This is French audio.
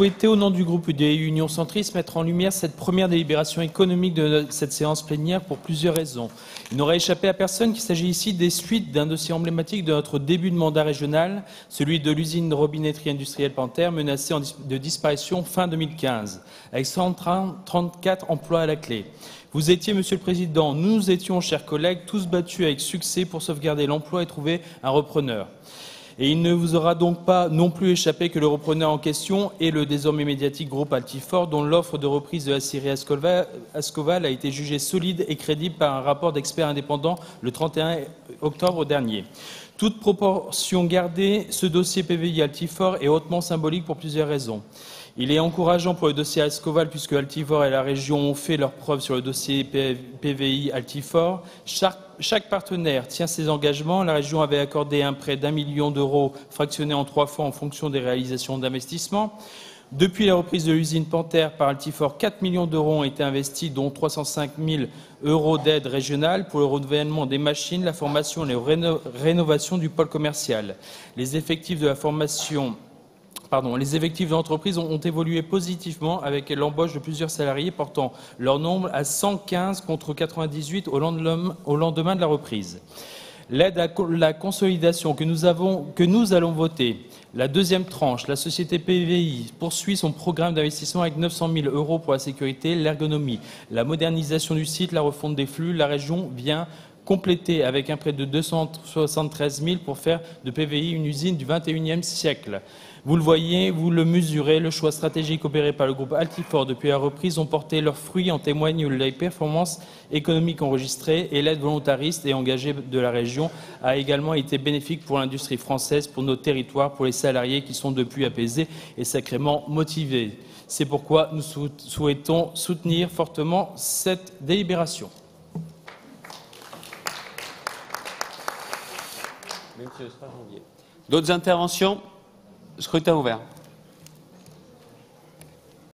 souhaité, au nom du groupe UDI Union Centriste, mettre en lumière cette première délibération économique de cette séance plénière pour plusieurs raisons. Il n'aurait échappé à personne qu'il s'agit ici des suites d'un dossier emblématique de notre début de mandat régional, celui de l'usine de robinetterie industrielle Panthère, menacée de disparition fin 2015, avec 134 emplois à la clé. Vous étiez, Monsieur le Président, nous étions, chers collègues, tous battus avec succès pour sauvegarder l'emploi et trouver un repreneur. Et il ne vous aura donc pas non plus échappé que le repreneur en question est le désormais médiatique groupe Altifort, dont l'offre de reprise de la série Ascoval a été jugée solide et crédible par un rapport d'experts indépendants le 31 octobre dernier. Toute proportion gardée, ce dossier PVI Altifort est hautement symbolique pour plusieurs raisons. Il est encourageant pour le dossier Ascoval puisque Altivor et la région ont fait leurs preuves sur le dossier PVI Altifort. Chaque, partenaire tient ses engagements. La région avait accordé un prêt d'un million d'euros fractionné en trois fois en fonction des réalisations d'investissement. Depuis la reprise de l'usine Panthère par Altifort, 4 millions d'euros ont été investis, dont 305 000 euros d'aide régionale pour le renouvellement des machines, la formation et la rénovation du pôle commercial. Les effectifs de la formation les effectifs de l'entreprise ont, évolué positivement avec l'embauche de plusieurs salariés portant leur nombre à 115 contre 98 au lendemain, de la reprise. L'aide à la consolidation que nous, que nous allons voter, la deuxième tranche, la société PVI poursuit son programme d'investissement avec 900 000 euros pour la sécurité, l'ergonomie, la modernisation du site, la refonte des flux. La région vient compléter avec un prêt de 273 000 pour faire de PVI une usine du 21e siècle. Vous le voyez, vous le mesurez, le choix stratégique opéré par le groupe Altifort depuis la reprise ont porté leurs fruits, en témoignent les performances économiques enregistrées et l'aide volontariste et engagée de la région a également été bénéfique pour l'industrie française, pour nos territoires, pour les salariés qui sont depuis apaisés et sacrément motivés. C'est pourquoi nous souhaitons soutenir fortement cette délibération. D'autres interventions? Scrutin ouvert.